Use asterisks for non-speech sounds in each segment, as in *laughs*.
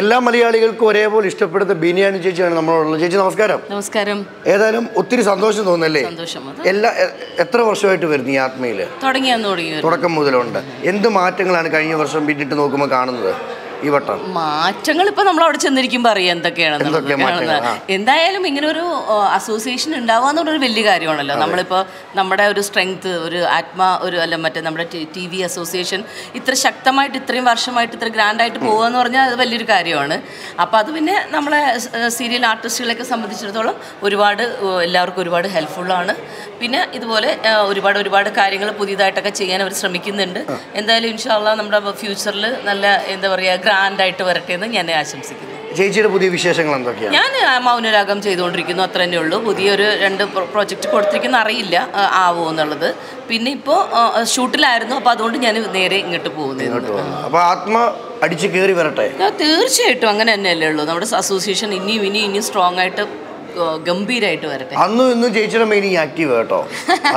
എല്ലാ മലയാളികൾക്കും ഒരേപോലെ ഇഷ്ടപ്പെടുന്ന ബിനിയാനി ചേച്ചിയാണ് നമ്മളോടുള്ളത്. ചേച്ചി നമസ്കാരം. നമസ്കാരം. ഏതായാലും ഒത്തിരി സന്തോഷം തോന്നുന്നല്ലേ? സന്തോഷം എല്ലാ എത്ര വർഷമായിട്ട് വരുന്നു ഈ വരും. തുടക്കം മുതലുണ്ട്. എന്ത് മാറ്റങ്ങളാണ് കഴിഞ്ഞ വർഷം പിന്നിട്ട് നോക്കുമ്പോൾ കാണുന്നത്? ഈ വട്ടം. മാറ്റങ്ങൾ ഇപ്പൊ നമ്മൾ അവിടെ ചെന്നിരിക്കുമ്പോൾ അറിയാം എന്തൊക്കെയാണെന്നുള്ളത് എന്തൊക്കെ മാറ്റങ്ങൾ? ആ. എന്തായാലും ഇങ്ങനെ ഒരു അസോസിയേഷൻ ഉണ്ടാവുക എന്നുള്ളൊരു വലിയ കാര്യമാണല്ലോ. നമ്മളിപ്പോൾ നമ്മുടെ ഒരു സ്ട്രെങ്ത് ഒരു ആത്മാ ഒരു അല്ല മറ്റേ നമ്മുടെ ടി വി അസോസിയേഷൻ ഇത്ര ശക്തമായിട്ട് ഇത്രയും വർഷമായിട്ട് ഇത്ര ഗ്രാൻഡ് ആയിട്ട് പോകുക എന്ന് പറഞ്ഞാൽ അത് വലിയൊരു കാര്യമാണ്. അപ്പോൾ അത് പിന്നെ നമ്മളെ സീരിയൽ ആർട്ടിസ്റ്റുകളെയൊക്കെ സംബന്ധിച്ചിടത്തോളം ഒരുപാട് എല്ലാവർക്കും ഒരുപാട് ഹെൽപ്ഫുള്ളാണ് പിന്നെ ഇതുപോലെ ഒരുപാട് ഒരുപാട് കാര്യങ്ങൾ പുതിയതായിട്ടൊക്കെ ചെയ്യാൻ അവർ ശ്രമിക്കുന്നുണ്ട്. എന്തായാലും ഇൻഷാല്ല നമ്മുടെ ഫ്യൂച്ചറിൽ നല്ല എന്താ പറയുക ഗ്രാൻഡായിട്ട് വരട്ടെ എന്ന് ഞാൻ ആശംസിക്കുന്നു. ചേച്ചിയുടെ പുതിയ വിശേഷങ്ങൾ എന്തൊക്കെയാണ്? ഞാൻ മൗനരാഗം ചെയ്തുകൊണ്ടിരിക്കുന്നു അത്ര തന്നെ ഉള്ളൂ. പുതിയൊരു രണ്ട് പ്രോജക്റ്റ് കൊടുത്തിരിക്കുന്ന അറിയില്ല ആവോ എന്നുള്ളത്. പിന്നെ ഇപ്പോൾ ഷൂട്ടിലായിരുന്നു അപ്പോൾ അതുകൊണ്ട് ഞാൻ നേരെ ഇങ്ങോട്ട് പോകുന്നു. അപ്പോൾ ആത്മ അടിച്ചു കയറി വരട്ടെ? തീർച്ചയായിട്ടും അങ്ങനെ തന്നെയല്ലേ ഉള്ളൂ. നമ്മുടെ അസോസിയേഷൻ ഇനിയും ഇനിയും ഇനിയും സ്ട്രോങ് ആയിട്ട് ഗംഭീരായിട്ട് ഗംഭീരമായിട്ട് വരട്ടെ. അന്നും ഇന്നും ചേച്ചിയുടെ മെയിനിങ് ആക്റ്റീവ് കേട്ടോ.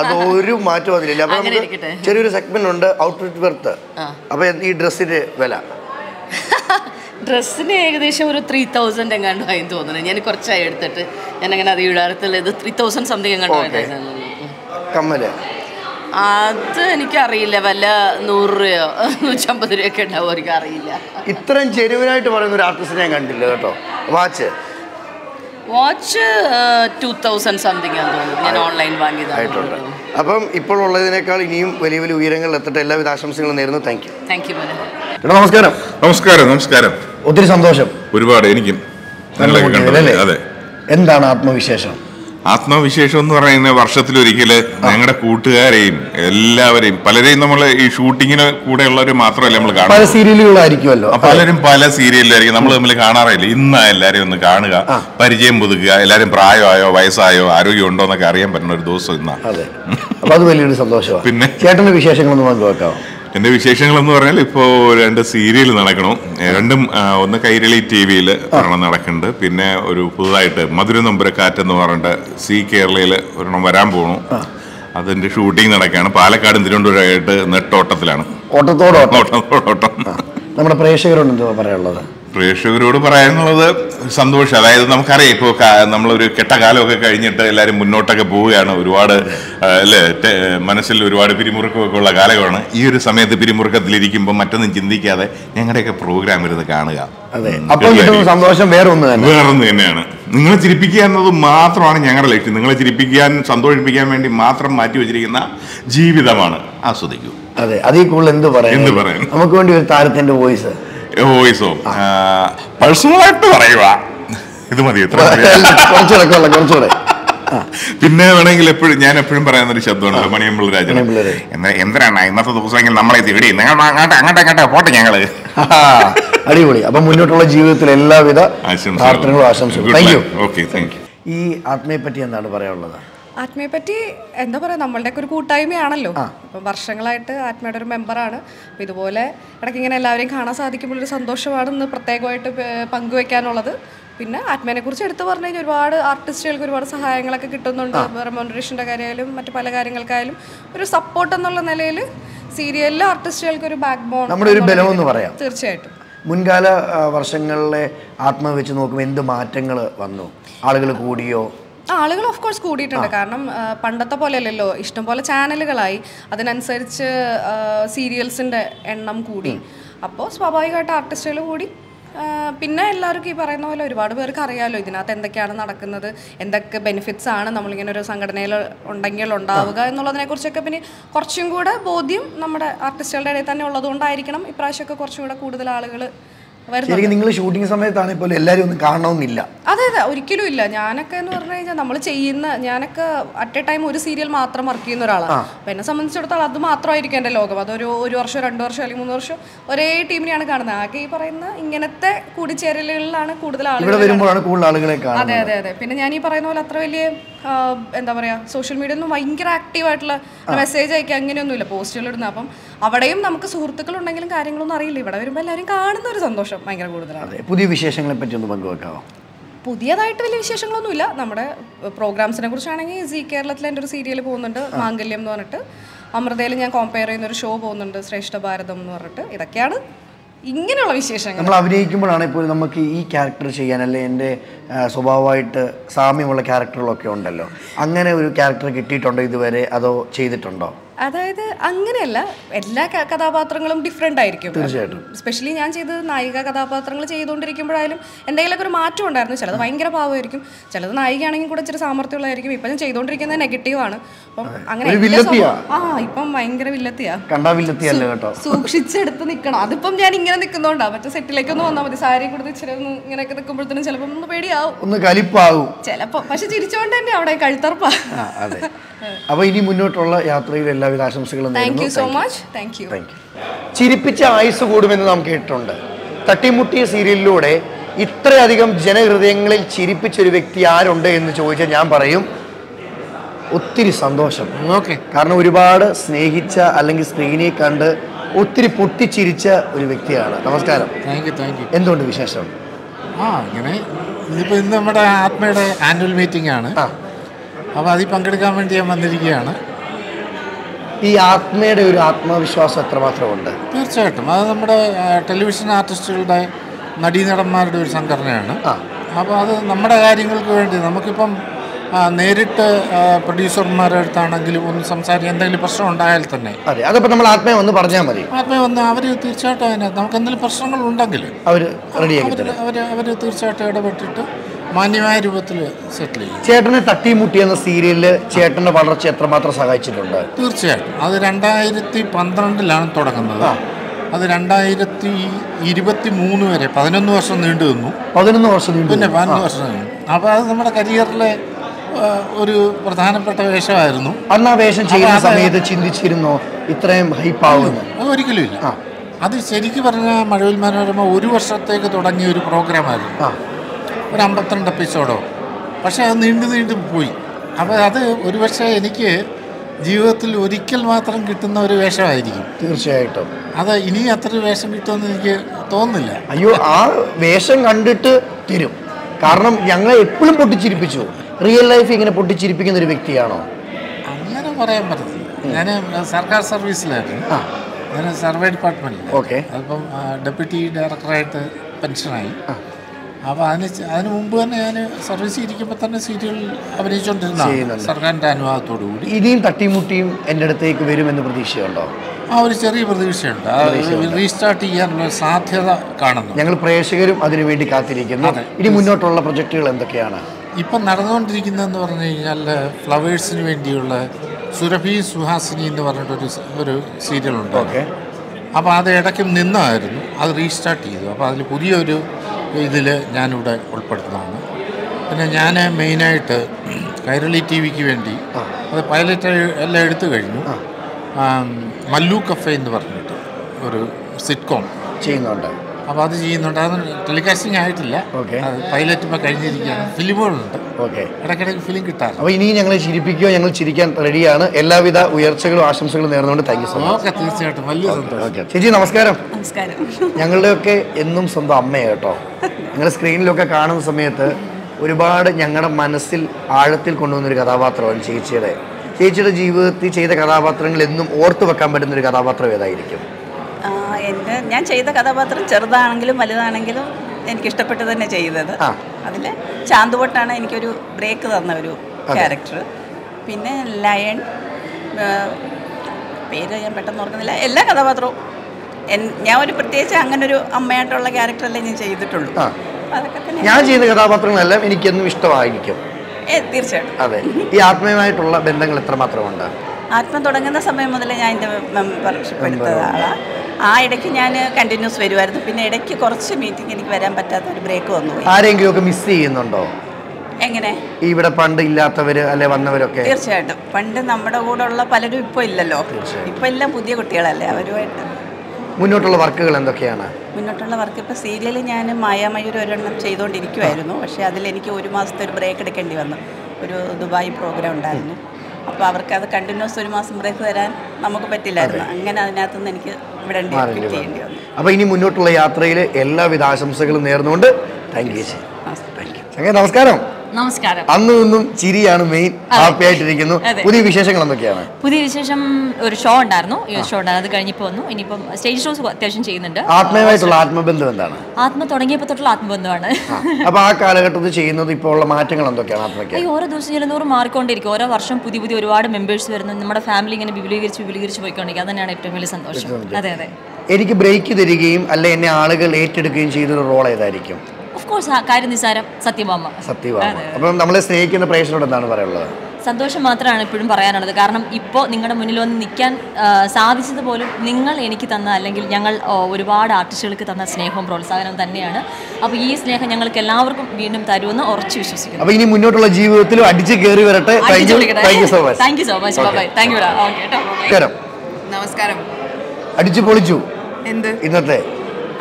അത് ഒരു മാറ്റം അതിലില്ല. അപ്പൊ. *laughs* ചെറിയൊരു സെഗ്മെന്റ് ഉണ്ട് ഔട്ട്ഫിറ്റ് വെർത്ത് അപ്പൊ ഈ ഡ്രസ്സിന്റെ വില. ഡ്രസ്സിന് ഏകദേശം ഒരു ത്രീ തൗസൻഡ് എങ്ങാണ്ട് ആയി തോന്നുന്നു. ഞാൻ കുറച്ചായി എടുത്തിട്ട്. ഞാൻ അങ്ങനെ അത് ഇടാറത്തില്ല ഇത് ത്രീ തൗസൻഡ് സംതിങ് എങ്ങാണ്ട് അത് എനിക്കറിയില്ല. വല്ല നൂറ് രൂപയോ നൂറ്റമ്പത് രൂപയൊക്കെ ഉണ്ടാവും എനിക്ക് അറിയില്ല ഇത്രയും ചെരുവിനായിട്ട് പറയുന്ന ഒരു ആർട്ടിസ്റ്റിനെ ഞാൻ കണ്ടില്ല കേട്ടോ. Watch watch two thousand something ആണെന്ന് തോന്നുന്നു. ഞാൻ ഓൺലൈൻ വാങ്ങിയതാണ് അപ്പം ഇപ്പോൾ ഉള്ളതിനേക്കാൾ ഇനിയും വലിയ വലിയ ഉയരങ്ങളിൽ എത്തട്ടെ. എല്ലാവിധ ആശംസകളും നേരുന്നു. താങ്ക് യു താങ്ക് യു ചേട്ടാ നമസ്കാരം. നമസ്കാരം നമസ്കാരം. ഒത്തിരി സന്തോഷം. ഒരുപാട് എനിക്കും? അതെ. എന്താണ് ആത്മവിശേഷം? ആത്മവിശേഷം എന്ന് പറയുന്ന വർഷത്തിലൊരിക്കൽ ഞങ്ങളുടെ കൂട്ടുകാരെയും എല്ലാവരെയും പലരെയും നമ്മൾ ഈ ഷൂട്ടിങ്ങിന് കൂടെ ഉള്ളവർ മാത്രമല്ല നമ്മൾ പല സീരിയലുകളായിരിക്കുമല്ലോ പലരും പല സീരിയലിലായിരിക്കും. നമ്മൾ തമ്മിൽ കാണാറില്ല. ഇന്നാ എല്ലാരെയും ഒന്ന് കാണുക പരിചയം പുതുക്കുക എല്ലാരും പ്രായമായോ വയസ്സായോ ആരോഗ്യം ഉണ്ടോ എന്നൊക്കെ അറിയാൻ പറ്റുന്ന ഒരു ദിവസം ഇന്നാ. അതെ. അത് വലിയൊരു സന്തോഷമാണ് പിന്നെ? ചേട്ടന്റെ വിശേഷങ്ങളൊന്നും പങ്കുവെക്കാമോ എന്റെ വിശേഷങ്ങൾ എന്ന് പറഞ്ഞാൽ ഇപ്പോ രണ്ട് സീരിയൽ നടക്കണം. രണ്ടും ഒന്ന് കൈരളി ടി വിയിൽ ഒരെണ്ണം നടക്കുന്നുണ്ട്. പിന്നെ ഒരു പുതുതായിട്ട് മധുര നമ്പുരക്കാറ്റ് എന്ന് പറഞ്ഞിട്ട് സി കേരളയിൽ ഒരെണ്ണം വരാൻ പോണു. അതിന്റെ ഷൂട്ടിംഗ് നടക്കുകയാണ്. പാലക്കാടും തിരുവനന്തപുരമായിട്ട് നെട്ടോട്ടത്തിലാണ്. ഓട്ടത്തോടോട്ടം. നമ്മുടെ പ്രേക്ഷകരോട് എന്താ പറയാനുള്ളത്? പ്രേക്ഷകരോട് പറയാനുള്ളത് സന്തോഷം. അതായത് നമുക്കറിയാം ഇപ്പോൾ നമ്മളൊരു കെട്ടകാലമൊക്കെ കഴിഞ്ഞിട്ട് എല്ലാവരും മുന്നോട്ടൊക്കെ പോവുകയാണ്. ഒരുപാട് അല്ലേ മനസ്സിൽ ഒരുപാട് പിരിമുറുക്കമൊക്കെ ഉള്ള കാലമാണ്. ഈ ഒരു സമയത്ത് പിരിമുറുക്കത്തിലിരിക്കുമ്പോൾ മറ്റൊന്നും ചിന്തിക്കാതെ ഞങ്ങളുടെയൊക്കെ പ്രോഗ്രാം ഇരുന്ന് കാണുക. സന്തോഷം വേറെ ഒന്ന് തന്നെ. വേറൊന്ന് തന്നെയാണ്. നിങ്ങളെ ചിരിപ്പിക്കുക എന്നത് മാത്രമാണ് ഞങ്ങളുടെ ലക്ഷ്യം. നിങ്ങളെ ചിരിപ്പിക്കാൻ സന്തോഷിപ്പിക്കാൻ വേണ്ടി മാത്രം മാറ്റി വെച്ചിരിക്കുന്ന ജീവിതമാണ്. ആസ്വദിക്കൂ. അതെ. അതിൽ കൂടുതൽ എന്ത് പറയാം? നമുക്ക് വേണ്ടി ഒരു താരത്തിന്റെ വോയിസ്. വോയിസോ പേഴ്സണലായിട്ട് പറയുക. ഇത് മതി മതി. കുറച്ചുകൂടെ കൊള്ളാം കുറച്ചുകൂടെ. പിന്നെ വേണമെങ്കിൽ എപ്പോഴും ഞാൻ എപ്പോഴും പറയുന്ന ഒരു ശബ്ദമുണ്ടല്ലോ മണിയമ്പിള്ള രാജൻ. എന്താ എന്തിനാണ് ഇന്നത്തെ ദിവസമെങ്കിൽ നമ്മളെ തേടി നിങ്ങൾ അങ്ങോട്ട് അങ്ങോട്ട് അങ്ങോട്ട് പോട്ടെ ഞങ്ങൾ. അടിപൊളി. അപ്പൊ മുന്നോട്ടുള്ള ജീവിതത്തിൽ എല്ലാവിധ പ്രാർത്ഥനകളും ആശംസകളും. Thank you okay thank you ഈ ആത്മയെ പറ്റി എന്താണ് പറയാനുള്ളത്? ആത്മയെ പറ്റി എന്താ പറയുക നമ്മളുടെയൊക്കെ ഒരു കൂട്ടായ്മയാണല്ലോ. അപ്പം വർഷങ്ങളായിട്ട് ആത്മയുടെ ഒരു മെമ്പറാണ്. അപ്പം ഇതുപോലെ ഇടയ്ക്ക് ഇങ്ങനെ എല്ലാവരെയും കാണാൻ സാധിക്കുമ്പോൾ ഒരു സന്തോഷമാണ് ഇന്ന് പ്രത്യേകമായിട്ട് പങ്കുവെക്കാനുള്ളത്. പിന്നെ ആത്മേനെ കുറിച്ച് എടുത്തു പറഞ്ഞു കഴിഞ്ഞാൽ ഒരുപാട് ആർട്ടിസ്റ്റുകൾക്ക് ഒരുപാട് സഹായങ്ങളൊക്കെ കിട്ടുന്നുണ്ട്. റെമോണ്ടറേഷന്റെ കാര്യമായാലും മറ്റു പല കാര്യങ്ങൾക്കായാലും ഒരു സപ്പോർട്ട് എന്നുള്ള നിലയിൽ സീരിയലിലെ ആർട്ടിസ്റ്റുകൾക്ക് ഒരു ബാക്ക് ബോൺ നമ്മുടെ ഒരു ബലം എന്ന് പറയാം. തീർച്ചയായിട്ടും. മുൻകാല വർഷങ്ങളിലെ ആത്മ വെച്ച് നോക്കുമ്പോൾ എന്ത് മാറ്റങ്ങൾ വന്നു? ആളുകൾ കൂടിയോ? ആളുകൾ ഓഫ് കോഴ്സ് കൂടിയിട്ടുണ്ട്. കാരണം പണ്ടത്തെ പോലെയല്ലല്ലോ. ഇഷ്ടംപോലെ ചാനലുകളായി. അതിനനുസരിച്ച് സീരിയൽസിന്റെ എണ്ണം കൂടി. അപ്പോൾ സ്വാഭാവികമായിട്ട് ആർട്ടിസ്റ്റുകൾ കൂടി പിന്നെ എല്ലാവർക്കും ഈ പറയുന്ന പോലെ ഒരുപാട് പേർക്ക് അറിയാമല്ലോ ഇതിനകത്ത് എന്തൊക്കെയാണ് നടക്കുന്നത് എന്തൊക്കെ ബെനിഫിറ്റ്സ് ആണ് നമ്മളിങ്ങനെ ഒരു സംഘടനയിൽ ഉണ്ടെങ്കിൽ ഉണ്ടാവുക എന്നുള്ളതിനെക്കുറിച്ചൊക്കെ പിന്നെ കുറച്ചും കൂടെ ബോധ്യം നമ്മുടെ ആർട്ടിസ്റ്റുകളുടെ ഇടയിൽ തന്നെ ഉള്ളതുകൊണ്ടായിരിക്കണം ഇപ്രാവശ്യമൊക്കെ കുറച്ചും കൂടെ കൂടുതൽ ആളുകൾ ശരിക്കും നിങ്ങൾ ഷൂട്ടിംഗ് സമയത്താണ് പോലും എല്ലാവരും ഒന്നും കാണണമെന്നില്ല. അതെ അതെ ഒരിക്കലും ഇല്ല. ഞാനൊക്കെ എന്ന് പറഞ്ഞു കഴിഞ്ഞാൽ നമ്മൾ ചെയ്യുന്ന ഞാനൊക്കെ അറ്റ് എ ടൈം ഒരു സീരിയൽ മാത്രം വർക്ക് ചെയ്യുന്ന ഒരാളാണ് അപ്പം എന്നെ സംബന്ധിച്ചിടത്തോളം അത് മാത്രമായിരിക്കും എന്റെ ലോകം. അതൊരു ഒരു വർഷം രണ്ട് വർഷം അല്ലെങ്കിൽ മൂന്ന് വർഷം ഒരേ ടീമിനെയാണ് കാണുന്നത്. ആകെ ഈ പറയുന്ന ഇങ്ങനത്തെ കൂടിച്ചേരലുകളിലാണ് കൂടുതൽ ആളുകൾ അതെ അതെ അതെ. പിന്നെ ഞാൻ ഈ പറയുന്ന പോലെ അത്ര വലിയ എന്താ പറയുക സോഷ്യൽ മീഡിയ ഒന്നും ഭയങ്കര ആക്റ്റീവ് ആയിട്ടുള്ള മെസ്സേജ് അയക്കുക അങ്ങനെയൊന്നുമില്ല. പോസ്റ്റുകൾ ഇടുന്ന. അപ്പം അവിടെയും നമുക്ക് സുഹൃത്തുക്കൾ ഉണ്ടെങ്കിലും കാര്യങ്ങളൊന്നും അറിയില്ല. ഇവിടെ വരുമ്പോൾ എല്ലാവരും കാണുന്ന ഒരു സന്തോഷം ഭയങ്കര കൂടുതലാണ്. പുതിയ വിശേഷങ്ങളെ പറ്റി ഒന്ന് പങ്കുവെക്കാമോ പുതിയതായിട്ട് വലിയ വിശേഷങ്ങളൊന്നുമില്ല. നമ്മുടെ പ്രോഗ്രാംസിനെ കുറിച്ചാണെങ്കിൽ ജി കേരളത്തിൽ എന്റെ ഒരു സീരിയൽ പോകുന്നുണ്ട് മാംഗല്യം എന്ന് പറഞ്ഞിട്ട്. അമൃതയിൽ ഞാൻ കോമ്പയർ ചെയ്യുന്ന ഒരു ഷോ പോകുന്നുണ്ട് ശ്രേഷ്ഠ ഭാരതം എന്ന് പറഞ്ഞിട്ട്. ഇതൊക്കെയാണ് ഇങ്ങനെയുള്ള വിശേഷങ്ങൾ. നമ്മൾ അഭിനയിക്കുമ്പോഴാണ് ഇപ്പോൾ നമുക്ക് ഈ ക്യാരക്ടർ ചെയ്യാൻ അല്ലെ എന്റെ സ്വഭാവമായിട്ട് സാമ്യമുള്ള ക്യാരക്ടറുകളൊക്കെ ഉണ്ടല്ലോ. അങ്ങനെ ഒരു ക്യാരക്ടർ കിട്ടിയിട്ടുണ്ടോ ഇതുവരെ? അതോ ചെയ്തിട്ടുണ്ടോ? അതായത് അങ്ങനെയല്ല എല്ലാ കഥാപാത്രങ്ങളും ഡിഫറെന്റ് ആയിരിക്കും. തീർച്ചയായിട്ടും. സ്പെഷ്യലി ഞാൻ ചെയ്തത് നായിക കഥാപാത്രങ്ങൾ ചെയ്തുകൊണ്ടിരിക്കുമ്പോഴായാലും എന്തെങ്കിലുമൊക്കെ ഒരു മാറ്റം ഉണ്ടായിരുന്നു. ചിലത് ഭയങ്കര പാവമായിരിക്കും. ചിലത് നായികയാണെങ്കിൽ കൂടെ ഇച്ചിരി സാമർത്ഥ്യമുള്ളതായിരിക്കും ഇപ്പം ഞാൻ ചെയ്തുകൊണ്ടിരിക്കുന്നത് നെഗറ്റീവ് ആണ് അപ്പം അങ്ങനെ ആ ഇപ്പം ഭയങ്കര വില്ലത്തിയാ. കേട്ടോ? സൂക്ഷിച്ചെടുത്ത് നിൽക്കണം അതിപ്പം ഞാൻ ഇങ്ങനെ നിൽക്കുന്നോണ്ടാ മറ്റേ സെറ്റിലേക്ക് ഒന്ന് വന്നാൽ മതി. സാരി കൊടുത്ത് ഇച്ചിരി ഒന്ന് ഇങ്ങനെയൊക്കെ നിൽക്കുമ്പോഴത്തേനും ചിലപ്പം ഒന്ന് പേടിയാവും. ഒന്ന് ചിലപ്പോൾ പക്ഷെ ചിരിച്ചോണ്ട് തന്നെ അവിടെ കഴുത്തറപ്പാ. അതെ. അപ്പോൾ ഇനി മുന്നോട്ടുള്ള യാത്രയിൽ എല്ലാവിധ ആശംസകളും thank you so much thank you thank you ചിരിപ്പിച്ച ആയുസ് കൂടുമെന്ന് നാം കേട്ടിട്ടുണ്ട്. തട്ടിമുട്ടിയ സീരിയലിലൂടെ ഇത്രയധികം ജനഹൃദയങ്ങളിൽ ചിരിപ്പിച്ചൊരു വ്യക്തി ആരുണ്ട് എന്ന് ചോദിച്ചാൽ ഞാൻ പറയും ഒത്തിരി സന്തോഷം. ഓക്കെ കാരണം ഒരുപാട് സ്നേഹിച്ച അല്ലെങ്കിൽ സ്ക്രീനിൽ കണ്ട് ഒത്തിരി പൊട്ടിച്ചിരിച്ച ഒരു വ്യക്തിയാണ്. നമസ്കാരം. താങ്ക് യു താങ്ക് യു എന്തുകൊണ്ട് വിശേഷം? ആ ഇങ്ങനെ ഇതിപ്പോൾ ഇന്ന് നമ്മുടെ ആത്മയുടെ ആനുവൽ മീറ്റിംഗ് ആണ്. ആ. അപ്പോൾ അതിൽ പങ്കെടുക്കാൻ വേണ്ടി ഞാൻ വന്നിരിക്കുകയാണ്. ഈ ആത്മയുടെ ഒരു ആത്മവിശ്വാസം എത്രമാത്രമുണ്ട്? തീർച്ചയായിട്ടും. അത് നമ്മുടെ ടെലിവിഷൻ ആർട്ടിസ്റ്റുകളുടെ നടീനടന്മാരുടെ ഒരു സംഘടനയാണ്. അപ്പോൾ അത് നമ്മുടെ കാര്യങ്ങൾക്ക് വേണ്ടി നമുക്കിപ്പം നേരിട്ട് പ്രൊഡ്യൂസർമാരുടെ അടുത്താണെങ്കിലും ഒന്ന് സംസാരിക്കുക എന്തെങ്കിലും പ്രശ്നം ഉണ്ടായാൽ തന്നെ അതെ. അതപ്പോൾ നമ്മൾ ആത്മയെ ഒന്ന് പറഞ്ഞാൽ മതി. ആത്മയെ ഒന്ന് അവർ തീർച്ചയായിട്ടും അതിനകത്ത് നമുക്ക് എന്തെങ്കിലും പ്രശ്നങ്ങൾ ഉണ്ടെങ്കിൽ അവർ റെഡിയാക്കി അവർ അവർ തീർച്ചയായിട്ടും ഇടപെട്ടിട്ട് മാന്യമായ രൂപത്തിൽ സെറ്റിൽ ചെയ്യും. ചേട്ടനെ തട്ടിമുട്ടി എന്ന സീരിയലിൽ ചേട്ടന്റെ വളർച്ച എത്രമാത്രം സഹായിച്ചിട്ടുണ്ട്? തീർച്ചയായിട്ടും. അത് രണ്ടായിരത്തി പന്ത്രണ്ടിലാണ് തുടങ്ങുന്നത്. അത് രണ്ടായിരത്തി ഇരുപത്തി മൂന്ന് വരെ പതിനൊന്ന് വർഷം നീണ്ടു നിന്നു. പതിനൊന്ന് വർഷം നീണ്ടു പിന്നെ പതിനൊന്ന് വർഷം നീണ്ടു അപ്പോൾ അത് നമ്മുടെ കരിയറിലെ ഒരു പ്രധാനപ്പെട്ട വേഷമായിരുന്നു. അന്ന് ആ വേഷം ചെയ്യുന്ന സമയത്ത് ചിന്തിച്ചിരുന്നോ ഇത്രയും ഹൈപ്പ് ആവുന്നു അത് ഒരിക്കലും ഇല്ല. അത് ശരിക്കും പറഞ്ഞാൽ മഴവിൽ മനോരമ ഒരു വർഷത്തേക്ക് തുടങ്ങിയ ഒരു പ്രോഗ്രാമായിരുന്നു ഒരു അമ്പത്തിരണ്ട് എപ്പിസോഡോ പക്ഷേ അത് നീണ്ടു നീണ്ടു പോയി. അപ്പോൾ അത് ഒരുപക്ഷെ എനിക്ക് ജീവിതത്തിൽ ഒരിക്കൽ മാത്രം കിട്ടുന്ന ഒരു വേഷമായിരിക്കും. തീർച്ചയായിട്ടും. അത് ഇനി അത്ര വേഷം കിട്ടുമെന്ന് എനിക്ക് തോന്നുന്നില്ല. അയ്യോ ആ വേഷം കണ്ടിട്ട് തരും. കാരണം ഞങ്ങളെ എപ്പോഴും പൊട്ടിച്ചിരിപ്പിച്ചു. റിയൽ ലൈഫ് ഇങ്ങനെ പൊട്ടിച്ചിരിപ്പിക്കുന്ന ഒരു വ്യക്തിയാണോ? അങ്ങനെ പറയാൻ പറ്റത്തില്ല. ഞാൻ സർക്കാർ സർവീസിലായിരുന്നു. ഞാൻ സർവേ ഡിപ്പാർട്ട്മെന്റിൽ ഓക്കെ. അതിപ്പം ഡെപ്യൂട്ടി ഡയറക്ടറായിട്ട് പെൻഷനായി. അപ്പോൾ അതിന് അതിന് മുമ്പ് തന്നെ ഞാൻ സർവീസ് ഇരിക്കുമ്പോൾ തന്നെ സീരിയൽ അഭിനയിച്ചുകൊണ്ടിരുന്ന. സർക്കാരിന്റെ അനുവാദത്തോടു കൂടി. ഇനിയും തട്ടിമുട്ടിയും എന്റെ അടുത്തേക്ക് വരുമെന്ന് പ്രതീക്ഷയുണ്ടോ? ആ ഒരു ചെറിയ പ്രതീക്ഷയുണ്ട്. റീസ്റ്റാർട്ട് ചെയ്യാനുള്ള സാധ്യത കാണുന്നു. ഞങ്ങൾ പ്രേക്ഷകരും അതിനു വേണ്ടി കാത്തിരിക്കുന്നു. ഇനി മുന്നോട്ടുള്ള പ്രൊജക്റ്റുകൾ എന്തൊക്കെയാണ്? ഇപ്പം നടന്നുകൊണ്ടിരിക്കുന്നതെന്ന് പറഞ്ഞു കഴിഞ്ഞാൽ ഫ്ലവേഴ്സിന് വേണ്ടിയുള്ള സുരഭി സുഹാസിനി എന്ന് പറഞ്ഞിട്ടൊരു ഒരു സീരിയലുണ്ട് ഓക്കെ. അപ്പോൾ അത് ഇടയ്ക്ക് നിന്നായിരുന്നു. അത് റീസ്റ്റാർട്ട് ചെയ്തു. അപ്പോൾ അതിൽ പുതിയൊരു ഇതിൽ ഞാനിവിടെ ഉൾപ്പെടുത്തുന്നതാണ്. പിന്നെ ഞാൻ മെയിനായിട്ട് കൈരളി ടി വിക്ക് വേണ്ടി അത് പൈലറ്റ് എല്ലാം എടുത്തു കഴിഞ്ഞു. മല്ലു കഫേ എന്ന് പറഞ്ഞിട്ട് ഒരു സിറ്റ്കോം ചെയ്യുന്നുണ്ട്. അപ്പോൾ അത് ചെയ്യുന്നുണ്ട്. അത് ടെലികാസ്റ്റിംഗ് ആയിട്ടില്ല. ഓക്കെ. പൈലറ്റ് ഇപ്പോൾ കഴിഞ്ഞിരിക്കുകയാണ്. ഫിലിമുകളുണ്ട്. ഓക്കെ. ഇടയ്ക്കിടയ്ക്ക് ഫിലിം കിട്ടാറ് അപ്പോൾ ഇനിയും ഞങ്ങൾ ചിരിപ്പിക്കുകയോ ഞങ്ങൾ ചിരിക്കാൻ റെഡിയാണ്. എല്ലാവിധ ഉയർച്ചകളും ആശംസകളും നേർന്നുകൊണ്ട് thank you so much. Okay തീർച്ചയായിട്ടും. വലിയ സന്തോഷം. ഓക്കെ. ചേച്ചി നമസ്കാരം. നമസ്കാരം. ഞങ്ങളുടെയൊക്കെ എന്നും സ്വന്തം അമ്മയാണ് കേട്ടോ. ഞങ്ങൾ സ്ക്രീനിലൊക്കെ കാണുന്ന സമയത്ത് ഒരുപാട് ഞങ്ങളുടെ മനസ്സിൽ ആഴത്തിൽ കൊണ്ടുവന്നൊരു കഥാപാത്രമാണ് ചേച്ചിയുടെ. ചേച്ചിയുടെ ജീവിതത്തിൽ ചെയ്ത കഥാപാത്രങ്ങൾ എന്നും ഓർത്തു വെക്കാൻ പറ്റുന്ന ഒരു കഥാപാത്രം ഏതായിരിക്കും? എന്റെ ഞാൻ ചെയ്ത കഥാപാത്രം ചെറുതാണെങ്കിലും വലുതാണെങ്കിലും എനിക്ക് ഇഷ്ടപ്പെട്ട് തന്നെ ചെയ്തത്. അതിൽ ചാന്തുപൊട്ടാണ് എനിക്കൊരു ബ്രേക്ക് തന്ന ഒരു ക്യാരക്ടർ പിന്നെ ലയൺ പേര് ഞാൻ പെട്ടെന്ന് ഓർക്കുന്നില്ല. എല്ലാ കഥാപാത്രവും ഞാൻ ഒരു പ്രത്യേകിച്ച് അങ്ങനെ ഒരു അമ്മയായിട്ടുള്ള ക്യാരക്ടറല്ലേ ഞാൻ ചെയ്തിട്ടുള്ളൂ. ഞാൻ ചെയ്ത കഥാപാത്രങ്ങളെല്ലാം എനിക്കെന്നും ഇഷ്ടമായിരിക്കും. തീർച്ചയായിട്ടും. അതെ. ഈ ആത്മീയമായിട്ടുള്ള ബന്ധങ്ങൾ എത്രമാത്രമുണ്ട്? ആത്മ തുടങ്ങുന്ന സമയം മുതൽ ഞാൻ എന്റെ മെമ്പർഷിപ്പ് എടുത്തതാണ് ആ ഇടയ്ക്ക് ഞാൻ കണ്ടിന്യൂസ് വരുമായിരുന്നു പിന്നെ ഇടയ്ക്ക് കുറച്ച് മീറ്റിംഗ് എനിക്ക് വരാൻ പറ്റാത്ത ഒരു ബ്രേക്ക് വന്നു ആരെങ്കിലും ഒക്കെ മിസ് ചെയ്യുന്നുണ്ടോ? എങ്ങനെ? ഇവിടെ പണ്ട് ഇല്ലാത്തവര് അല്ലെ വന്നവരൊക്കെ? തീർച്ചയായിട്ടും. പണ്ട് നമ്മുടെ കൂടെ ഉള്ള പലരും ഇപ്പോൾ ഇല്ലല്ലോ. ഇപ്പൊ എല്ലാം പുതിയ കുട്ടികളല്ലേ അവരുമായിട്ട്. മുന്നോട്ടുള്ള വർക്കുകൾ എന്തൊക്കെയാണ്? മുന്നോട്ടുള്ള വർക്ക് ഇപ്പോൾ സീരിയൽ ഞാൻ മായാമയൂർ ഒരെണ്ണം ചെയ്തുകൊണ്ടിരിക്കുമായിരുന്നു പക്ഷേ അതിലെനിക്ക് ഒരു മാസത്തെ ഒരു ബ്രേക്ക് എടുക്കേണ്ടി വന്നു. ഒരു ദുബായ് പ്രോഗ്രാം ഉണ്ടായിരുന്നു. അപ്പോൾ അവർക്ക് അത് കണ്ടിന്യൂസ് ഒരു മാസം ബ്രേക്ക് തരാൻ നമുക്ക് പറ്റില്ലായിരുന്നു. അങ്ങനെ അതിനകത്തുനിന്ന് എനിക്ക് ഇവിടെ വന്നു ചെയ്യേണ്ടി വന്നു. അപ്പൊ ഇനി മുന്നോട്ടുള്ള യാത്രയിൽ എല്ലാവിധ ആശംസകളും നേർന്നുകൊണ്ട് താങ്ക് യു താങ്ക് യു നമസ്കാരം. നമസ്കാരം. അന്നും ഇന്നും ചിരിയാണ് മെയിൻ ഹാപ്പി ആയിട്ടിരിക്കുന്നു. പുതിയ വിശേഷങ്ങൾ എന്തൊക്കെയാണ്? പുതിയ വിശേഷം ഒരു ഷോ ഉണ്ടായിരുന്നു. ഷോ ഉണ്ടായിരുന്നു അത് കഴിഞ്ഞിപ്പോൾ വന്നു. ഇനിയിപ്പം സ്റ്റേജ് ഷോസ് അത്യാവശ്യം ചെയ്യുന്നുണ്ട്. ആത്മീയമായിട്ടുള്ള ആത്മബന്ധം എന്താണ്? ആത്മ തുടങ്ങിയപ്പോൾ തൊട്ടുള്ള ആത്മബന്ധമാണ്. അപ്പൊ ആ കാലഘട്ടത്തിൽ ചെയ്യുന്നത് ഇപ്പോൾ ഉള്ള മാറ്റങ്ങൾ എന്തൊക്കെയാണ്? ആത്മയ്ക്ക് ഓരോ ദിവസം ചെല്ലുന്നോറും മാറിക്കൊണ്ടിരിക്കും. ഓരോ വർഷം പുതിയ പുതിയ ഒരുപാട് മെമ്പേഴ്സ് വരുന്നു. നമ്മുടെ ഫാമിലി ഇങ്ങനെ വിപുലീകരിച്ച് വിപുലീകരിച്ച് പോയിക്കൊണ്ടിരിക്കുക അതന്നെയാണ് തന്നെയാണ് ഏറ്റവും വലിയ സന്തോഷം. അതെ അതെ. എനിക്ക് ബ്രേക്ക് തരികയും അല്ലെ എന്നെ ആളുകൾ ഏറ്റെടുക്കുകയും ചെയ്തൊരു റോൾ ഏതായിരിക്കും? കോഴ്സ് കാര്യം നിസ്സാരം സത്യഭാമ. സത്യമാണ് അപ്പം നമ്മളെ സ്നേഹിക്കുന്ന പ്രേക്ഷകരോട് എന്താണ് പറയാനുള്ളത്? സന്തോഷം മാത്രമാണ് ഇപ്പോഴും പറയാനുള്ളത്. കാരണം ഇപ്പോൾ നിങ്ങളുടെ മുന്നിൽ വന്ന് നിൽക്കാൻ സാധിച്ചതുപോലും സാധിച്ചത് പോലും നിങ്ങൾ എനിക്ക് തന്ന അല്ലെങ്കിൽ ഞങ്ങൾ ഒരുപാട് ആർട്ടിസ്റ്റുകൾക്ക് തന്ന സ്നേഹവും പ്രോത്സാഹനവും തന്നെയാണ്. അപ്പോൾ ഈ സ്നേഹം ഞങ്ങൾക്ക് എല്ലാവർക്കും വീണ്ടും തരുമെന്ന് ഉറച്ചു വിശ്വസിക്കുന്നു. അപ്പോൾ ഇനി മുന്നോട്ടുള്ള ജീവിതത്തിലും അടിച്ചു കയറി വരട്ടെ. Thank you so much thank you so much bye thank you നമസ്കാരം. അടിച്ചു പൊളിച്ചു. എന്ത്? ഇന്നത്തെ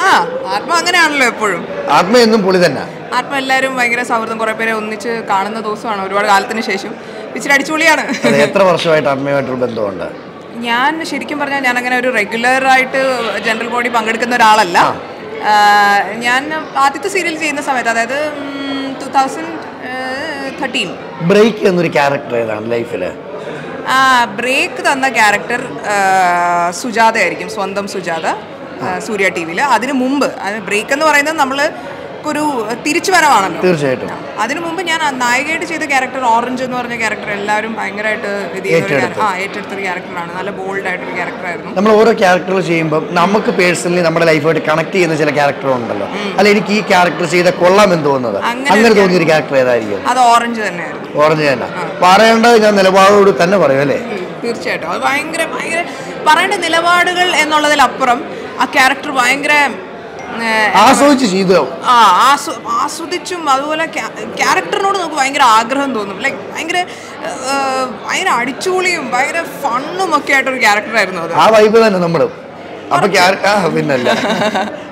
ആ ആത്മ അങ്ങനെയാണല്ലോ എപ്പോഴും. ആത്മ എന്നും പുളി തന്നെ. ആത്മ എല്ലാവരും ഭയങ്കര സൗഹൃദം. കുറേ പേരെ ഒന്നിച്ച് കാണുന്ന ദിവസമാണ് ഒരുപാട് കാലത്തിന് ശേഷം. ഇച്ചിരി അടിച്ചുപൊളിയാണ്. എത്ര വർഷമായിട്ട് ആത്മയുമായിട്ടൊരു ബന്ധമുണ്ട്? ഞാൻ ശരിക്കും പറഞ്ഞാൽ ഞാൻ അങ്ങനെ ഒരു റെഗുലർ ആയിട്ട് ജനറൽ ബോഡി പങ്കെടുക്കുന്ന ഒരാളല്ല. ഞാൻ ആദ്യത്തെ സീരിയൽ ചെയ്യുന്ന സമയത്ത് അതായത് ടു തൗസൻഡ് തേർട്ടീൻ. ബ്രേക്ക് എന്നൊരു ക്യാരക്ടർ ഏതാണ് ലൈഫിൽ ബ്രേക്ക് തന്ന ക്യാരക്ടർ സുജാത ആയിരിക്കും സ്വന്തം സുജാത. സൂര്യ ടി വിയിൽ അതിന് മുമ്പ് ബ്രേക്ക് എന്ന് പറയുന്നത് നമ്മൾ ഒരു തിരിച്ചു വരവാണല്ലോ. തീർച്ചയായിട്ടും. അതിനു മുമ്പ് ഞാൻ നായികയായിട്ട് ചെയ്ത ക്യാരക്ടർ ഓറഞ്ച് എന്ന് പറഞ്ഞ ക്യാരക്ടർ എല്ലാവരും ഭയങ്കരമായിട്ട് ആ ഏറ്റെടുത്തൊരു ക്യാരക്ടറാണ് നല്ല ബോൾഡ് ആയിട്ടൊരു ക്യാരക്ടറായിരുന്നു നമ്മൾ ഓരോ ക്യാരക്ടർ ചെയ്യുമ്പോൾ നമുക്ക് പേഴ്സണലി നമ്മുടെ ലൈഫായിട്ട് കണക്ട് ചെയ്യുന്ന ചില ക്യാരക്ടർ ഉണ്ടല്ലോ. അല്ല എനിക്ക് ഈ ക്യാരക്ടർ ചെയ്ത കൊള്ളാം എന്ന് തോന്നുന്നത്. അങ്ങനെ ഒരു തോന്നിയൊരു ക്യാരക്ടർ ഏതായിരിക്കും? അത് ഓറഞ്ച് തന്നെയായിരുന്നു. ഓറഞ്ച് തന്നെ. പറയേണ്ടത് ഞാൻ നിലപാടോട് തന്നെ പറയും അല്ലേ? തീർച്ചയായിട്ടും. അത് ഭയങ്കര ഭയങ്കര പറയേണ്ട നിലപാടുകൾ എന്നുള്ളതിലപ്പുറം ആ ക്യാരക്ടർ ഭയങ്കര ഏഹ്, ആസ്വദിച്ച് ചെയ്തു ആ ആസ്വ ആസ്വദിച്ചും അതുപോലെ ക്യാരക്ടറിനോട് നമുക്ക് ഭയങ്കര ആഗ്രഹം തോന്നും. ലൈക് ഭയങ്കര ഭയങ്കര അടിച്ചുപൊളിയും ഭയങ്കര ഫണ്ണും ഒക്കെ ആയിട്ടൊരു ക്യാരക്ടറായിരുന്നു അത്. ആ വൈബ് തന്നെ നമ്മൾ അപ്പൊ പിന്നല്ല.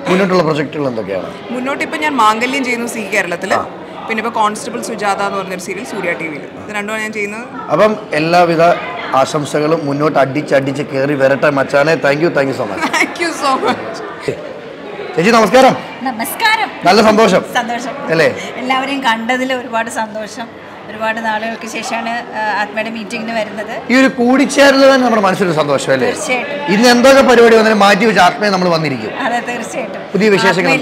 മുന്നോട്ടുള്ള പ്രൊജക്ടുകൾ എന്തൊക്കെയാണ്? മുന്നോട്ട് ഇപ്പൊ ഞാൻ മാംഗല്യം ചെയ്യുന്നു സി കേരളത്തിൽ പിന്നെ ഇപ്പോൾ കോൺസ്റ്റബിൾ സുജാത എന്ന് പറഞ്ഞൊരു സീരിയൽ സൂര്യ ടി വിയിൽ ഇത് രണ്ടുമാണ് ഞാൻ ചെയ്യുന്നത്. അപ്പം എല്ലാവിധ ആശംസകളും മുന്നോട്ട് അടിച്ച് അടിച്ച് കയറി വരട്ടെ മച്ചാനെ. Thank you thank you so much thank you so much ചേച്ചി നമസ്കാരം. നമസ്കാരം. നല്ല സന്തോഷം. സന്തോഷം. അല്ലേ? എല്ലാവരെയും കണ്ടതിൽ ഒരുപാട് സന്തോഷം. ഒരുപാട് നാളുകൾക്ക് ശേഷമാണ് ആത്മയുടെ മീറ്റിംഗിന് വരുന്നത്. ഈ ഒരു കൂടിച്ചേരൽ തന്നെ നമ്മുടെ മനസ്സിലൊരു സന്തോഷം അല്ലേ? തീർച്ചയായിട്ടും. ഇന്ന് എന്തൊക്കെ പരിപാടി വന്നാലും മാറ്റി വെച്ച് ആത്മയെ നമ്മൾ വന്നിരിക്കും. അതെ തീർച്ചയായിട്ടും. പുതിയ വിശേഷങ്ങൾ,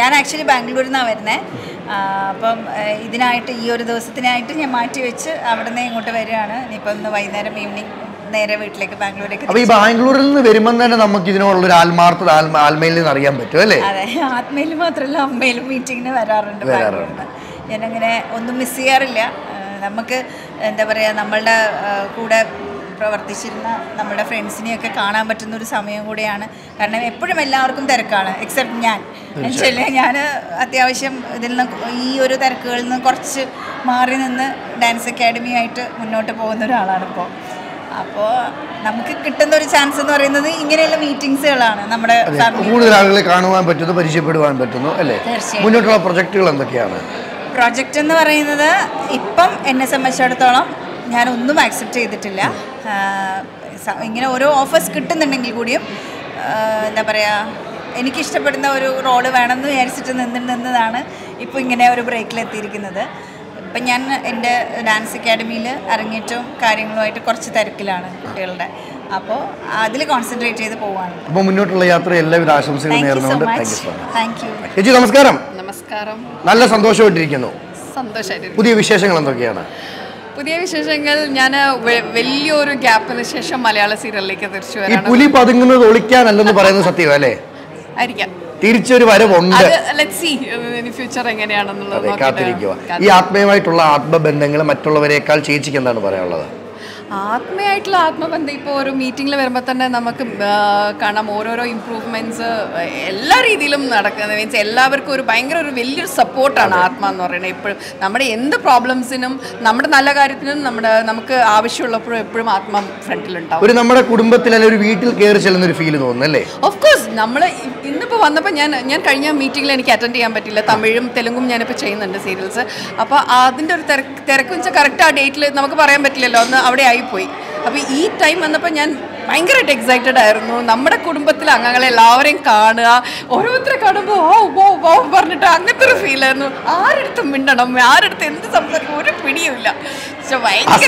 ഞാൻ ആക്ച്വലി ബാംഗ്ലൂരിൽ നിന്നാണ് വരുന്നത് അപ്പം ഇതിനായിട്ട് ഈ ഒരു ദിവസത്തിനായിട്ട് ഞാൻ മാറ്റി വെച്ച് അവിടെ നിന്ന് ഇങ്ങോട്ട് വരികയാണ്. ഇനിയിപ്പം ഇന്ന് വൈകുന്നേരം ഈവനിങ് നേരെ വീട്ടിലേക്ക് ബാംഗ്ലൂരേക്ക് അപ്പൊ ഈ ബാംഗ്ലൂരിൽ നിന്ന് വരുമ്പോൾ തന്നെ നമുക്ക് ഇതിനോടുള്ള ഒരു ആത്മാർത്ഥത ആത്മയിൽ നിന്ന് അറിയാൻ പറ്റും അല്ലേ? അതെ ആത്മയിൽ മാത്രമല്ല അമ്മയിലും മീറ്റിങ്ങിന് വരാറുണ്ട്. ബാംഗ്ലൂരിൽ. ഞാനങ്ങനെ ഒന്നും മിസ് ചെയ്യാറില്ല. നമുക്ക് എന്താ പറയാ നമ്മളുടെ കൂടെ പ്രവർത്തിച്ചിരുന്ന നമ്മുടെ ഫ്രണ്ട്സിനെയൊക്കെ കാണാൻ പറ്റുന്ന ഒരു സമയം കൂടിയാണ്. കാരണം എപ്പോഴും എല്ലാവർക്കും തിരക്കാണ് എക്സെപ്റ്റ് ഞാൻ. എന്നുവെച്ചാൽ ഞാൻ അത്യാവശ്യം ഇതിൽ നിന്ന് ഈ ഒരു തിരക്കുകളിൽ നിന്ന് കുറച്ച് മാറി നിന്ന് ഡാൻസ് അക്കാഡമിയായിട്ട് മുന്നോട്ട് പോകുന്ന ഒരാളാണ് ഇപ്പോൾ അപ്പോൾ നമുക്ക് കിട്ടുന്ന ഒരു ചാൻസ് എന്ന് പറയുന്നത് ഇങ്ങനെയുള്ള മീറ്റിംഗ്സുകളാണ് നമ്മുടെ കൂടുതൽ ആളുകളെ കാണുവാൻ പറ്റുന്നു പരിചയപ്പെടുവാൻ പറ്റുന്നു അല്ലേ? മുന്നോട്ടുള്ള പ്രൊജക്ടുകൾ എന്തൊക്കെയാണ്? പ്രോജക്റ്റ് എന്ന് പറയുന്നത് ഇപ്പം എന്നെ സംബന്ധിച്ചിടത്തോളം ഒന്നും ആക്സെപ്റ്റ് ചെയ്തിട്ടില്ല. ഇങ്ങനെ ഓരോ ഓഫേഴ്സ് കിട്ടുന്നുണ്ടെങ്കിൽ കൂടിയും എന്താ പറയുക എനിക്കിഷ്ടപ്പെടുന്ന ഒരു റോൾ വേണമെന്ന് വിചാരിച്ചിട്ട് നിന്ന് നിന്നതാണ് ഇപ്പോൾ ഇങ്ങനെ ഒരു ബ്രേക്കിലെത്തിയിരിക്കുന്നത് ഇപ്പം ഞാൻ എന്റെ ഡാൻസ് അക്കാഡമിയിൽ അരങ്ങേറ്റവും കാര്യങ്ങളുമായിട്ട് കുറച്ച് തിരക്കിലാണ് കുട്ടികളുടെ. അപ്പോൾ അതിൽ കോൺസെൻട്രേറ്റ് ചെയ്ത് പോവാണ്. അപ്പോൾ മുന്നോട്ടുള്ള യാത്ര എല്ലാവരും ആശംസകൾ നേർന്നുകൊണ്ട് താങ്ക് യു ചേച്ചി നമസ്കാരം. നമസ്കാരം. നല്ല സന്തോഷമായിട്ടിരിക്കുന്നു. സന്തോഷമായിട്ട് പുതിയ വിശേഷങ്ങൾ എന്തൊക്കെയാണ്? പുതിയ വിശേഷങ്ങൾ ഞാൻ വലിയൊരു ഗ്യാപ്പിന് ശേഷം മലയാള സീരിയലിലേക്ക് തിരിച്ചു വരാം പുലി പതുങ്ങുന്നത് ഒളിക്കാനല്ലെന്ന് പറയുന്നത് സത്യം അല്ലേ? ആയിരിക്കാം. തിരിച്ചൊരു വരവുണ്ട്. കാത്തിരിക്കുക. ഈ ആത്മീയമായിട്ടുള്ള ആത്മബന്ധങ്ങൾ മറ്റുള്ളവരെക്കാൾ ചേച്ചിക്ക് എന്താണ് പറയാനുള്ളത്? ആത്മയായിട്ടുള്ള ആത്മബന്ധം ഇപ്പോൾ ഒരു മീറ്റിങ്ങിൽ വരുമ്പോൾ തന്നെ നമുക്ക് കാണാം ഓരോരോ ഇമ്പ്രൂവ്മെന്റ്സ് എല്ലാ രീതിയിലും നടക്കുന്നത്. മീൻസ് എല്ലാവർക്കും ഒരു ഭയങ്കര ഒരു വലിയൊരു സപ്പോർട്ടാണ് ആത്മ എന്ന് പറയുന്നത്. എപ്പോഴും നമ്മുടെ എന്ത് പ്രോബ്ലംസിനും നമ്മുടെ നല്ല കാര്യത്തിനും നമ്മുടെ നമുക്ക് ആവശ്യമുള്ളപ്പോഴും എപ്പോഴും ആത്മ ഫ്രണ്ടിലുണ്ടാവും ഒരു നമ്മുടെ കുടുംബത്തിൽ അല്ലെങ്കിൽ ഒരു വീട്ടിൽ കയറി ചെല്ലുന്ന ഒരു ഫീൽ തോന്നുന്നല്ലേ ഓഫ് കോഴ്സ് നമ്മൾ ഇന്നിപ്പോൾ വന്നപ്പോൾ ഞാൻ ഞാൻ കഴിഞ്ഞ മീറ്റിങ്ങിൽ എനിക്ക് അറ്റൻഡ് ചെയ്യാൻ പറ്റില്ല. തമിഴും തെലുങ്കും ഞാനിപ്പോൾ ചെയ്യുന്നുണ്ട് സീരിയൽസ് അപ്പോൾ അതിന്റെ ഒരു തിരക്ക് തിരക്ക് വെച്ചാൽ കറക്റ്റ് ആ ഡേറ്റിൽ നമുക്ക് പറയാൻ പറ്റില്ലല്ലോ. ഒന്ന് അവിടെ ആയിപ്പോയി. അപ്പോൾ ഈ ടൈം വന്നപ്പോൾ ഞാൻ ഭയങ്കരമായിട്ട് എക്സൈറ്റഡ് ആയിരുന്നു. നമ്മുടെ കുടുംബത്തിലെ അംഗങ്ങളെ എല്ലാവരെയും കാണുക ഓരോരുത്തരെ കാണുമ്പോൾ ഓ ഓ ഓ പറഞ്ഞിട്ട് അങ്ങനത്തെ ഒരു ഫീലായിരുന്നു ആരെടുത്ത് മിണ്ടണം ആരെടുത്ത് എന്ത് സംസാരിക്കും ഒരു പിടിയുമില്ല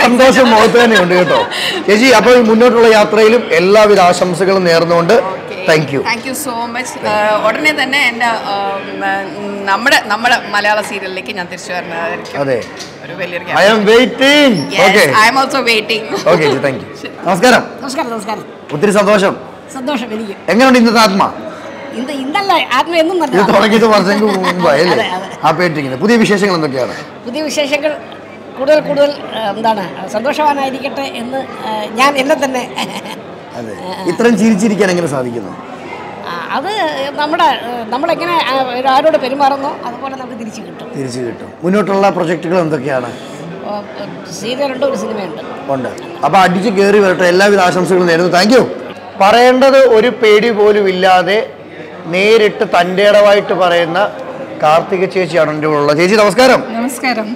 സന്തോഷം മുഖത്ത് തന്നെ ഉണ്ട് കേട്ടോ. ചേച്ചി അപ്പോൾ മുന്നോട്ടുള്ള യാത്രയിലും എല്ലാവിധ ആശംസകളും നേർന്നുകൊണ്ട് thank you thank you so much ഉടനെ തന്നെ എന്റെ നമ്മുടെ നമ്മുടെ മലയാള സീരിയലിലേക്ക് ഞാൻ തിരിച്ചു വരുന്നതായിരിക്കും അതെ. I am waiting okay I am also waiting okay thank you നമസ്കാരം. നമസ്കാരം നമസ്കാരം. ഒത്തിരി സന്തോഷം. സന്തോഷം എനിക്ക്. എങ്ങനെയുണ്ട് ഇന്നത്തെ ആത്മ? വർഷങ്ങൾക്ക് മുമ്പായി അല്ലേ? ആ. പുതിയ വിശേഷങ്ങൾ എന്തൊക്കെയാണ്? പുതിയ വിശേഷങ്ങൾ കൂടുതൽ കൂടുതൽ എന്താണ് സന്തോഷവാനായിരിക്കട്ടെ എന്ന് ഞാൻ എന്നെ തന്നെ *laughs* അതെ. ഇത്രയും ചിരിച്ചിരിക്കാൻ എങ്ങനെ സാധിക്കുന്നു? അത് നമ്മുടെ നമ്മളെങ്ങനെ ആരോട് പെരുമാറുന്നോ അതുപോലെ നമുക്ക് തിരിച്ചു കിട്ടും. തിരിച്ചു കിട്ടും. മുന്നോട്ടുള്ള പ്രൊജക്റ്റുകൾ എന്തൊക്കെയാണ്? സീരിയലുണ്ട് ഒരു സിനിമയുണ്ട്. ഉണ്ട്. അപ്പോൾ അടിച്ച് കയറി വരട്ടെ. എല്ലാവിധ ആശംസകളും നേരുന്നു. താങ്ക് യു പറയേണ്ടത് ഒരു പേടി പോലും ഇല്ലാതെ നേരിട്ട് തന്റെ ഇടവായിട്ട് പറയുന്ന കാർത്തിക ചേച്ചിയാണ് എന്റെ ഉള്ളത് ചേച്ചി നമസ്കാരം. നമസ്കാരം.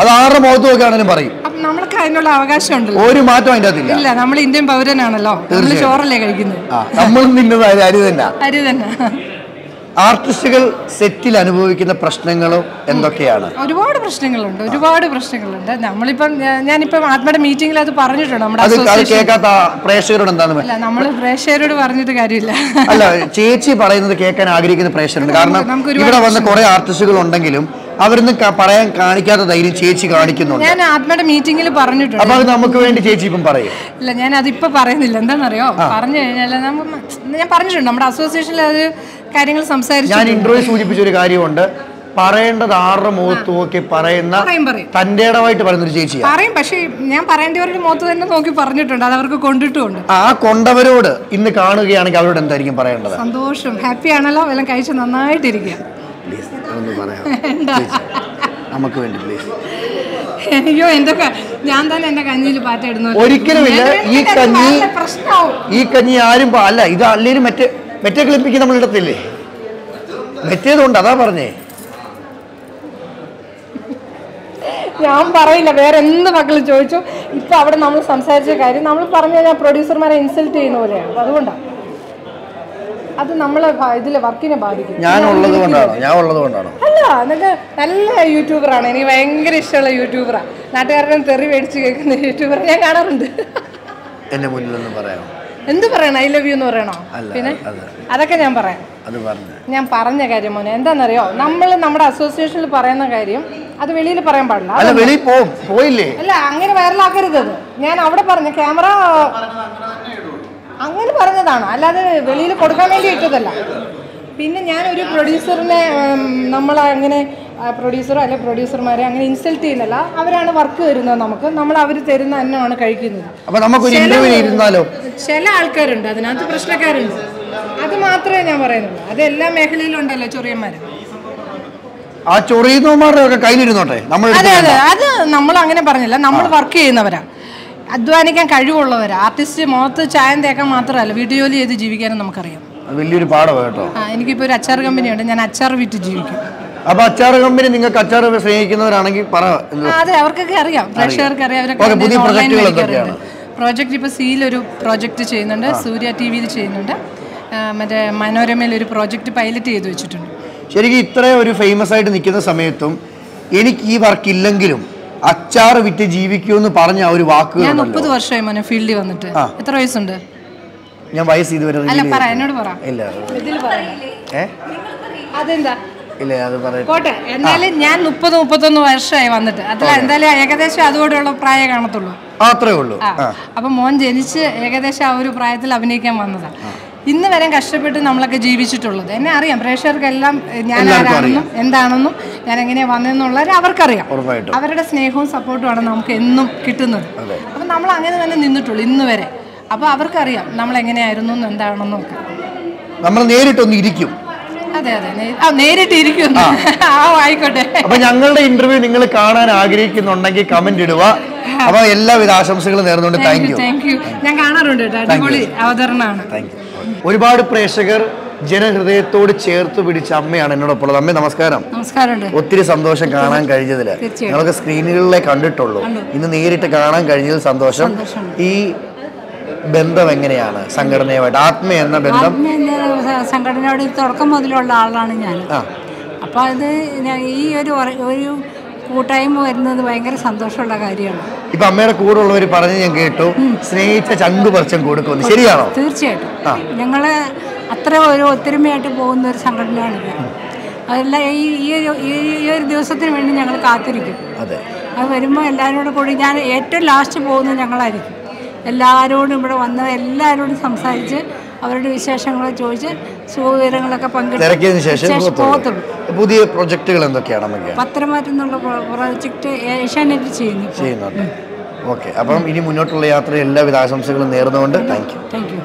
അത് ആരുടെ മുഖത്ത് നോക്കിയാണെങ്കിലും പറയും. നമ്മൾക്ക് അതിനുള്ള അവകാശമുണ്ടല്ലോ ഒരു മാറ്റം അതിന്റെ അതിൽ ഇല്ല നമ്മൾ ഇന്ത്യൻ പൗരനാണല്ലോ. നമ്മൾ. ചോറല്ലേ കഴിക്കുന്നത്. നമ്മൾ നിന്നത് അരി തന്നെ. അരി തന്നെ. ആർട്ടിസ്റ്റുകൾ സെറ്റിൽ അനുഭവിക്കുന്ന പ്രശ്നങ്ങളും എന്തൊക്കെയാണ്? ഒരുപാട് പ്രശ്നങ്ങളുണ്ട് ഒരുപാട് പ്രശ്നങ്ങളുണ്ട്. നമ്മളിപ്പം ഞാനിപ്പം ആത്മയുടെ മീറ്റിംഗിൽ അത് പറഞ്ഞിട്ടുണ്ട് നമ്മുടെ കേൾക്കാത്ത പ്രേക്ഷകരോട് എന്താണ്? അല്ല നമ്മൾ പ്രേക്ഷകരോട് പറഞ്ഞിട്ട് കാര്യമില്ല. അല്ല ചേച്ചി പറയുന്നത് കേൾക്കാൻ ആഗ്രഹിക്കുന്ന പ്രേക്ഷകരുണ്ട്. കാരണം ഇവിടെ വന്ന കുറെ ആർട്ടിസ്റ്റുകൾ ഉണ്ടെങ്കിലും അവരൊന്നും പറയാൻ കാണിക്കാത്ത ധൈര്യം ചേച്ചി കാണിക്കുന്നുണ്ട്. ഞാൻ ആത്മയുടെ മീറ്റിംഗിൽ അപ്പൊ പറഞ്ഞിട്ടുണ്ട്. അത് നമുക്ക് വേണ്ടി ചേച്ചി ഇപ്പം പറയും. ഇല്ല ഞാൻ അതിപ്പോ പറയുന്നില്ല. എന്താണെന്നറിയോ? പറഞ്ഞു കഴിഞ്ഞാൽ ഞാൻ പറഞ്ഞിട്ടുണ്ട്. നമ്മുടെ അസോസിയേഷനിൽ അത് കാര്യങ്ങൾ സംസാരിച്ചു ഞാൻ ഇന്റർവ്യൂ സൂചിപ്പിച്ച ഒരു കാര്യമുണ്ട്. പറയേണ്ടത് ആരുടെ മുഖത്ത് നോക്കി പറയുന്ന തന്റേടമായിട്ട് പറയും. തന്റെ ഇടമായിട്ട് പറയുന്ന ഒരു ചേച്ചി പറയും പക്ഷേ ഞാൻ പറയേണ്ടവരുടെ മുഖത്ത് തന്നെ നോക്കി പറഞ്ഞിട്ടുണ്ട്. അത് അവർക്ക് കൊണ്ടിട്ടുണ്ട് ആ കൊണ്ടവരോട് ഇന്ന് കാണുകയാണെങ്കിൽ അവരോട് എന്തായിരിക്കും പറയേണ്ടത്? സന്തോഷം. ഹാപ്പി ആണല്ലോ? എല്ലാം കഴിച്ച് നന്നായിട്ടിരിക്കുക. അതൊന്ന് പറയാം? *laughs* നമുക്ക് വേണ്ടി പ്ലീസ് അയ്യോ എന്റെ ക- ഞാൻ തന്നെ എന്റെ കഞ്ഞിയിൽ പാറ്റിടുന്നു ഒരിക്കലുമില്ല. ഈ കഞ്ഞി ഈ കഞ്ഞി ആരും അല്ല ഇത് അല്ലേലും മറ്റേ മറ്റേ ക്ലിപ്പിക്ക് നമ്മൾ ഇടത്തില്ലേ? മറ്റേതുണ്ട് അതാ പറഞ്ഞേ. ഞാൻ പറയില്ല വേറെ എന്ത് മക്കൾ ചോദിച്ചു? ഇപ്പൊ അവിടെ നമ്മൾ സംസാരിച്ച കാര്യം നമ്മൾ പറഞ്ഞു കഴിഞ്ഞാൽ പ്രൊഡ്യൂസർമാരെ ഇൻസൾട്ട് ചെയ്യുന്ന പോലെയാണ്. അതുകൊണ്ടാണ് അത് നമ്മളെ ഇതിൽ വർക്കിനെ ബാധിക്കും. ഞാൻ ഉള്ളത് കൊണ്ടാണ്. ഞാൻ ഉള്ളത് കൊണ്ടാണ്. അല്ല എന്നൊക്കെ നല്ല യൂട്യൂബറാണ്. എനിക്ക് ഭയങ്കര ഇഷ്ടമുള്ള യൂട്യൂബറാണ് നാട്ടുകാരുടെ തെറി മേടിച്ച് കേൾക്കുന്ന യൂട്യൂബർ ഞാൻ കാണാറുണ്ട്. എന്റെ മുന്നിലൊന്നും പറയാം എന്ത് പറയണം? ഐ ലവ് യു എന്ന് പറയണോ? അല്ല, പിന്നെ? അതൊക്കെ ഞാൻ പറയാം. അത് പറഞ്ഞു. ഞാൻ പറഞ്ഞ കാര്യം മോനെ എന്താണെന്നറിയോ? നമ്മൾ നമ്മുടെ അസോസിയേഷനിൽ പറയുന്ന കാര്യം അത് വെളിയിൽ പറയാൻ പാടില്ല. വെളിയിൽ പോയില്ലേ? അല്ല അങ്ങനെ വൈറലാക്കരുത് അത്. ഞാൻ അവിടെ പറഞ്ഞ ക്യാമറ അങ്ങനെ പറഞ്ഞതാണോ. അല്ലാതെ വെളിയിൽ കൊടുക്കാൻ വേണ്ടി ഇട്ടതല്ല. പിന്നെ ഞാൻ ഒരു പ്രൊഡ്യൂസറിനെ നമ്മൾ അങ്ങനെ പ്രൊഡ്യൂസറോ അല്ലെ പ്രൊഡ്യൂസർമാരെ അങ്ങനെ ഇൻസൾട്ട് ചെയ്യുന്നില്ല. അവരാണ് വർക്ക് തരുന്നത് നമുക്ക്. നമ്മൾ അവർ തരുന്ന അന്നമാണ് കഴിക്കുന്നത്. അപ്പൊ നമുക്കൊരു ചില- ഇന്റർവ്യൂ ഇരുന്നാലോ? ചില ആൾക്കാരുണ്ട്. അതിനകത്ത് പ്രശ്നക്കാരുണ്ട്. അത് മാത്രമേ ഞാൻ പറയുന്നുള്ളൂ. അത് എല്ലാ മേഖലയിലും ഉണ്ടല്ലോ ചൊറിയന്മാര്. ആ ചൊറിയുന്നവന്മാരുടെ ഒക്കെ കയ്യിലിരുന്നോട്ടെ? നമ്മൾ അതെ അതെ. അത് നമ്മൾ അങ്ങനെ പറഞ്ഞില്ല. നമ്മൾ വർക്ക് ചെയ്യുന്നവരാ. അധ്വാനിക്കാൻ കഴിവുള്ളവരാ. ആർട്ടിസ്റ്റ് മുഖത്ത് ചായം തേക്കാൻ മാത്രമല്ല വീട്ടു ജോലി ചെയ്ത് ജീവിക്കാനും നമുക്കറിയാം. വലിയൊരു പാഠമാണ് കേട്ടോ. ആ എനിക്കിപ്പോൾ ഒരു അച്ചാർ കമ്പനിയുണ്ട് ഞാൻ അച്ചാർ വിറ്റ് ജീവിക്കും. അപ്പൊ അച്ചാർ കമ്പനി നിങ്ങൾക്ക് അച്ചാർ സ്നേഹിക്കുന്നവരാണെങ്കിൽ പറ ആ, അതെ അവർക്കൊക്കെ അറിയാം. പ്രേക്ഷകർക്ക് അറിയാം ഓക്കേ, അവരൊക്കെ പുതിയ എന്തൊക്കെയാണ്? പ്രോജക്റ്റ് ഇപ്പോൾ സിയിൽ ഒരു പ്രോജക്റ്റ് ചെയ്യുന്നുണ്ട് സൂര്യ ടി വിയിൽ ചെയ്യുന്നുണ്ട്. ആ, മറ്റേ മനോരമയിൽ ഒരു പ്രോജക്റ്റ് പൈലറ്റ് ചെയ്ത് വെച്ചിട്ടുണ്ട്. ശരിക്കും ഇത്രയും ഒരു ഫേമസ് ആയിട്ട് നിൽക്കുന്ന സമയത്തും എനിക്ക് ഈ വർക്ക് ഇല്ലെങ്കിലും അച്ചാർ വിറ്റ് എന്ന് പറഞ്ഞ ഒരു ഒരു ഞാൻ മുപ്പത് വർഷമായി മോനെ ഫീൽഡിൽ വന്നിട്ട്. എത്ര വയസ്സുണ്ട്? ഞാൻ വയസ്സ് ഇതുവരെ ഇല്ല അതെന്താ? ഇല്ല അത് പോട്ടെ എന്നാലും ഞാൻ മുപ്പത് മുപ്പത്തൊന്ന് വർഷമായി വന്നിട്ട്. അതിൽ എന്തായാലും ഏകദേശം അതുകൂടെയുള്ള പ്രായം കാണത്തുള്ളൂ. അത്രേ ഉള്ളൂ. അപ്പൊ മോൻ ജനിച്ച് ഏകദേശം ആ ഒരു പ്രായത്തിൽ അഭിനയിക്കാൻ വന്നതാണ് ഇന്ന് വരെ കഷ്ടപ്പെട്ട് നമ്മളൊക്കെ ജീവിച്ചിട്ടുള്ളത്. എന്നെ അറിയാം. പ്രേക്ഷകർക്കെല്ലാം ഞാൻ ആരാണെന്നും എന്താണെന്നും ഞാൻ എങ്ങനെയാ വന്നതെന്നുള്ളത് അവർക്കറിയാം. അവരുടെ സ്നേഹവും സപ്പോർട്ടുമാണ് നമുക്ക് എന്നും കിട്ടുന്നത്. അപ്പം നമ്മൾ അങ്ങനെ തന്നെ നിന്നിട്ടുള്ളൂ ഇന്ന് വരെ. അപ്പോൾ അവർക്കറിയാം നമ്മൾ എങ്ങനെയായിരുന്നു എന്താണെന്നും ഒക്കെ നമ്മൾ നേരിട്ടൊന്ന് ഇരിക്കും. അതെ അതെ. ആ ആ. ആയിക്കോട്ടെ. അപ്പൊ ഞങ്ങളുടെ ഇന്റർവ്യൂ നിങ്ങൾ കാണാൻ ആഗ്രഹിക്കുന്നുണ്ടെങ്കിൽ കമന്റ് ഇടുക. അപ്പൊ എല്ലാവിധ ആശംസകളും നേർന്നുകൊണ്ട് താങ്ക് യു താങ്ക് യു ഞാൻ കാണാറുണ്ട് കേട്ടോ. അടിപൊളി അവതരണമാണ്. താങ്ക് യു ഒരുപാട് പ്രേക്ഷകർ ജനഹൃദയത്തോട് ചേർത്ത് പിടിച്ച അമ്മയാണ് എന്നോടൊപ്പം ഉള്ളത് അമ്മേ നമസ്കാരം. ഒത്തിരി സന്തോഷം കാണാൻ കഴിഞ്ഞതിൽ തീർച്ചയായും. സ്ക്രീനുകളിലെ കണ്ടിട്ടുള്ളൂ. ഇന്ന് നേരിട്ട് കാണാൻ കഴിഞ്ഞതിൽ സന്തോഷം. ഈ ബന്ധം എങ്ങനെയാണ്? സംഘടനയുമായിട്ട്. ആത്മ എന്ന ബന്ധം. സംഘടനയോട് തുടക്കം മുതലുള്ള ആളാണ് ഞാൻ. അപ്പൊ അപ്പോൾ അത് ഈ ഒരു ഒരു കൂട്ടായ്മ വരുന്നത് ഭയങ്കര സന്തോഷമുള്ള കാര്യമാണ്. ഇപ്പൊ അമ്മയുടെ കൂടെ ഉള്ളവർ പറഞ്ഞ് ഞാൻ കേട്ടു. സ്നേഹിച്ച ചങ്ക് പറിച്ചും കൊടുക്കുമെന്ന്. ശരിയാണോ? തീർച്ചയായിട്ടും. ഞങ്ങൾ ഞങ്ങൾ അത്ര ഒരു ഒത്തൊരുമയായിട്ട് പോകുന്ന ഒരു സംഘടനയാണ് അതെല്ലാം ഈ ഈ ഒരു ഈ- ഈ ഒരു ദിവസത്തിന് വേണ്ടി ഞങ്ങൾ കാത്തിരിക്കും. അതെ. അത് വരുമ്പോൾ എല്ലാവരോടും കൂടി ഞാൻ ഏറ്റവും ലാസ്റ്റ് പോകുന്നത് ഞങ്ങളായിരിക്കും. എല്ലാവരോടും ഇവിടെ വന്ന് എല്ലാവരോടും സംസാരിച്ച് അവരുടെ വിശേഷങ്ങളെ ചോദിച്ച് സുഖവിവരങ്ങളൊക്കെ തിരക്കിയതിനു ശേഷം. പുതിയ പ്രൊജക്ടുകൾ എന്തൊക്കെയാണ് പത്രമാറ്റം പത്രമാറ്റെന്നുള്ള പ്രോജക്റ്റ് ഏഷ്യാനെറ്റ് ചെയ്യുന്നു. ചെയ്യുന്നുണ്ട്. ഓക്കെ. അപ്പം ഇനി മുന്നോട്ടുള്ള യാത്ര എല്ലാവിധ ആശംസകളും നേർന്നുകൊണ്ട് താങ്ക് യു. Thank U.